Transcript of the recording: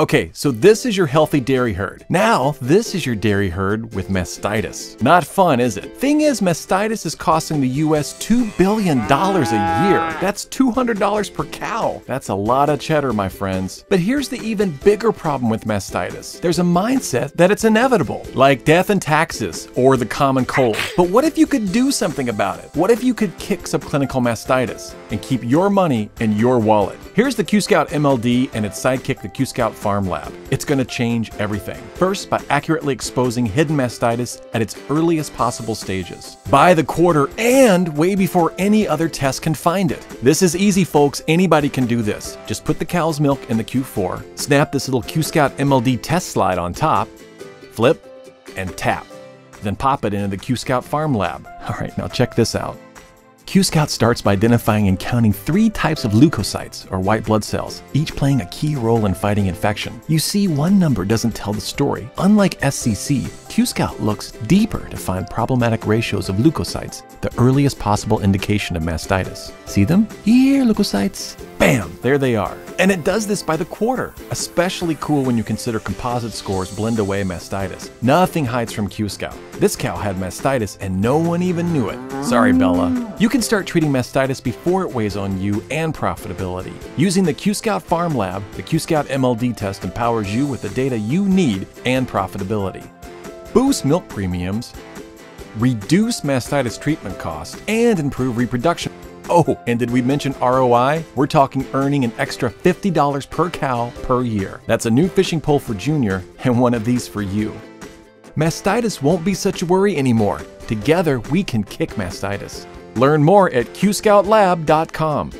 Okay, so this is your healthy dairy herd. Now, this is your dairy herd with mastitis. Not fun, is it? Thing is, mastitis is costing the US $2 billion a year. That's $200 per cow. That's a lot of cheddar, my friends. But here's the even bigger problem with mastitis. There's a mindset that it's inevitable, like death and taxes or the common cold. But what if you could do something about it? What if you could kick subclinical mastitis and keep your money in your wallet? Here's the Q-Scout MLD and its sidekick, the Q-Scout Farm Lab. It's going to change everything. First, by accurately exposing hidden mastitis at its earliest possible stages. By the quarter and way before any other test can find it. This is easy, folks. Anybody can do this. Just put the cow's milk in the Q4, snap this little Q-Scout MLD test slide on top, flip, and tap. Then pop it into the Q-Scout Farm Lab. All right, now check this out. Q-Scout starts by identifying and counting three types of leukocytes, or white blood cells, each playing a key role in fighting infection. You see, one number doesn't tell the story. Unlike SCC, Q-Scout looks deeper to find problematic ratios of leukocytes, the earliest possible indication of mastitis. See them? Here, leukocytes. Bam! There they are. And it does this by the quarter. Especially cool when you consider composite scores blend away mastitis. Nothing hides from Q-Scout. This cow had mastitis and no one even knew it. Sorry, Bella. You can start treating mastitis before it weighs on you and profitability. Using the Q-Scout Farm Lab, the Q-Scout MLD test empowers you with the data you need and profitability. Boost milk premiums, reduce mastitis treatment costs, and improve reproduction. Oh, and did we mention ROI? We're talking earning an extra $50 per cow per year. That's a new fishing pole for Junior and one of these for you. Mastitis won't be such a worry anymore. Together, we can kick mastitis. Learn more at qscoutlab.com.